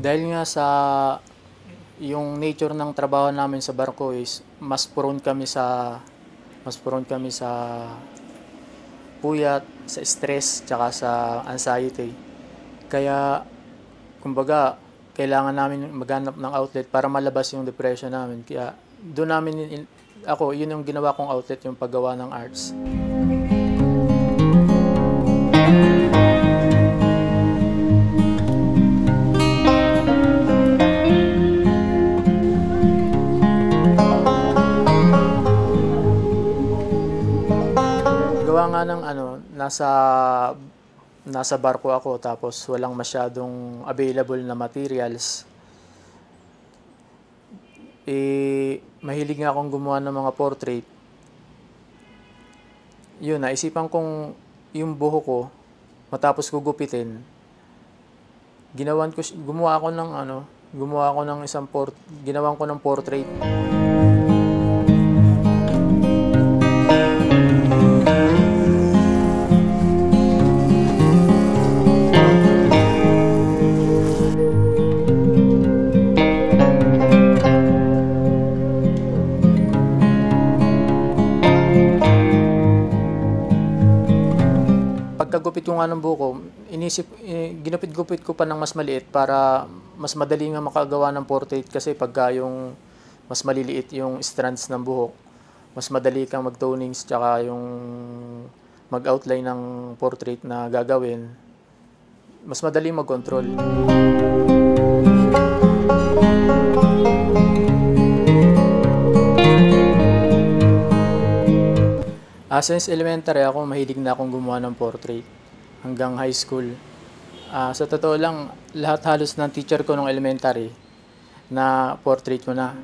nga sa yung nature ng trabaho namin sa barko is mas prone kami sa mas prone kami sa puyat, sa stress, tsaka sa anxiety. Kaya kumbaga kailangan namin maghanap ng outlet para malabas yung depression namin. Kaya doon namin in- ako, yun yung ginawa kong outlet yung paggawa ng arts. Gawa nga ng ano, nasa nasa barko ako tapos walang masyadong available na materials. Eh, mahilig nga akong gumawa ng mga portrait. Yun, naisipan kong yung buho ko, matapos ko gupitin, ginawan ko, gumawa ako ng ano, gumawa ako ng isang port, ginawan ko ng portrait. Pagkagupit ko nga ng buko, inisip, ginupit-gupit ko pa ng mas maliit para mas madali nga makagawa ng portrait kasi pagka yung mas maliliit yung strands ng buhok, mas madali kang mag-tonings tsaka yung mag-outline ng portrait na gagawin, mas madali mag-control. Ah, since elementary ako, mahilig na akong gumawa ng portrait hanggang high school. Ah, sa totoo lang, lahat halos ng teacher ko nung elementary na portrait ko na.